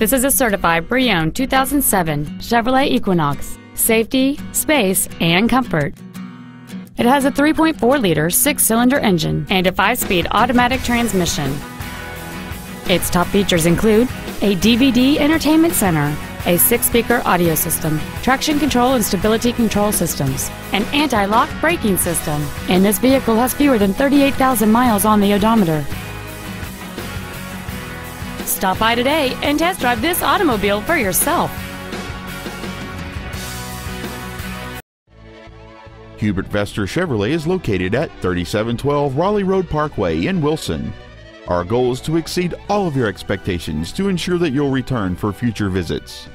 This is a certified pre-owned 2007 Chevrolet Equinox. Safety, space, and comfort. It has a 3.4-liter six-cylinder engine and a five-speed automatic transmission. Its top features include a DVD entertainment center, a six-speaker audio system, traction control and stability control systems, an anti-lock braking system, and this vehicle has fewer than 38,000 miles on the odometer. Stop by today and test drive this automobile for yourself. Hubert Vester Chevrolet is located at 3712 Raleigh Road Parkway in Wilson. Our goal is to exceed all of your expectations to ensure that you'll return for future visits.